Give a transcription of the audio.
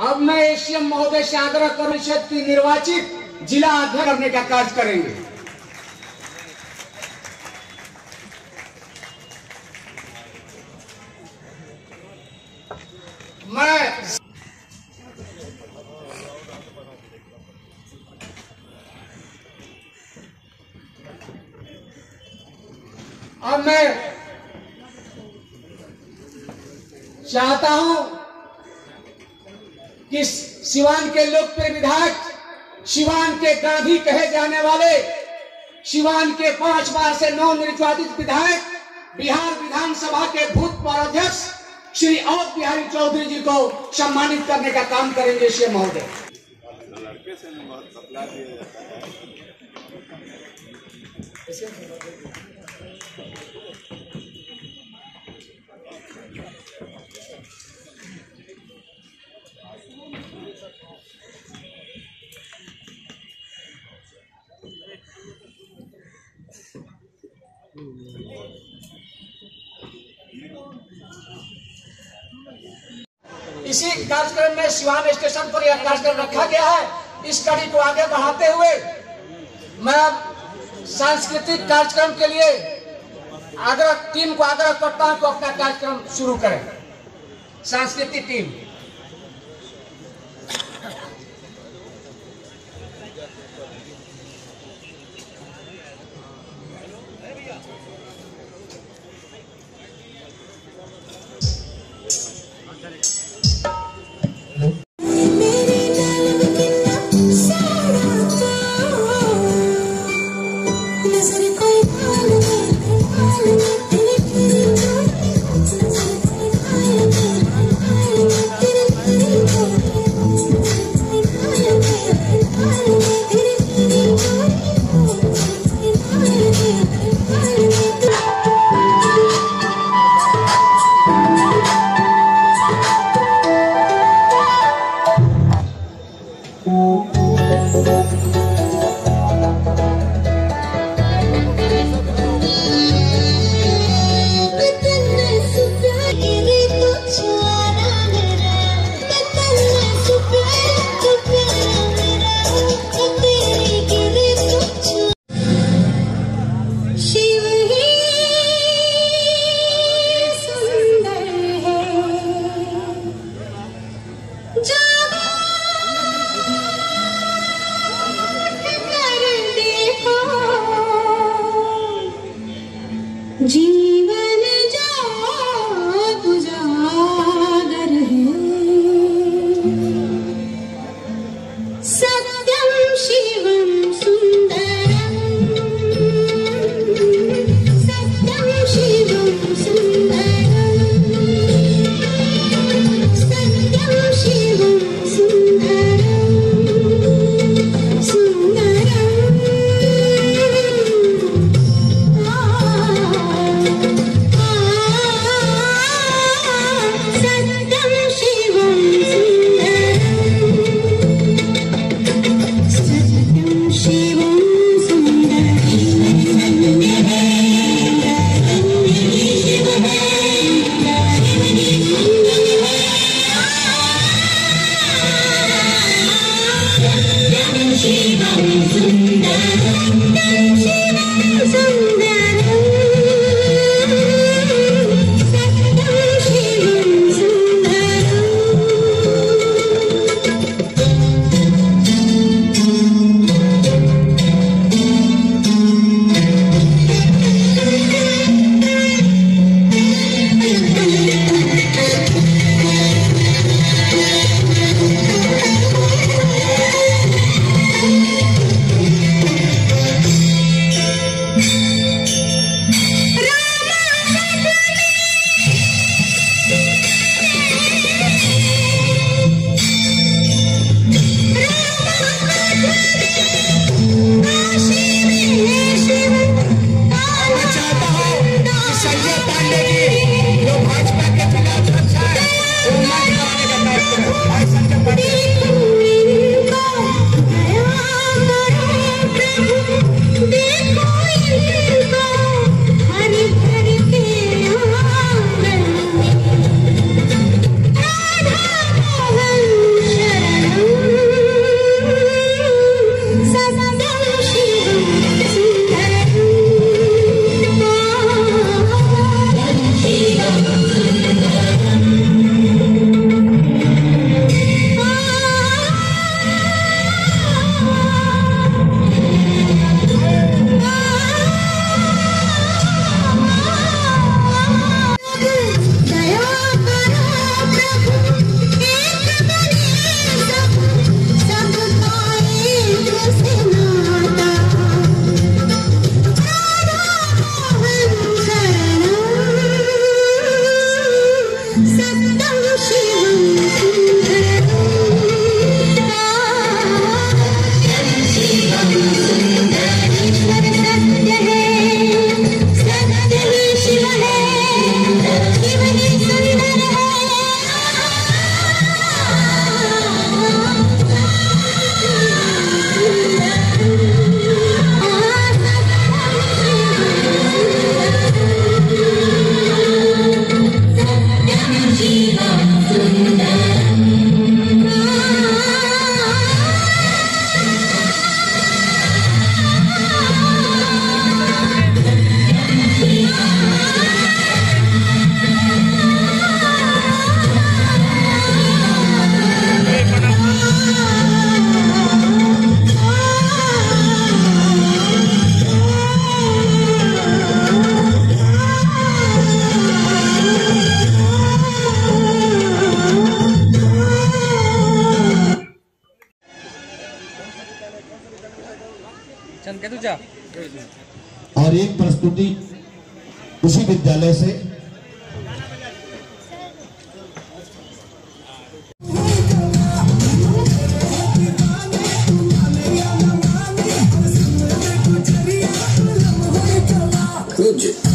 अब मैं एसीएम महोदय से आग्रह परिषद की निर्वाचित जिला अध्यक्ष करने का कार्य करेंगे। मैं अब मैं चाहता हूँ कि सिवान के लोकप्रिय विधायक सिवान के गांधी कहे जाने वाले सिवान के पाँच बार से नौ निर्वाचित विधायक बिहार विधानसभा के भूतपूर्व अध्यक्ष श्री अवध बिहारी चौधरी जी को सम्मानित करने का काम करेंगे श्री महोदय। लड़के इसी कार्यक्रम में सिवान स्टेशन पर यह कार्यक्रम रखा गया है। इस कड़ी को आगे बढ़ाते हुए मैं सांस्कृतिक कार्यक्रम के लिए आग्रह, टीम को आग्रह करता हूँ कि अपना कार्यक्रम शुरू करें। सांस्कृतिक टीम। प्रस्तुति उसी विद्यालय से Good.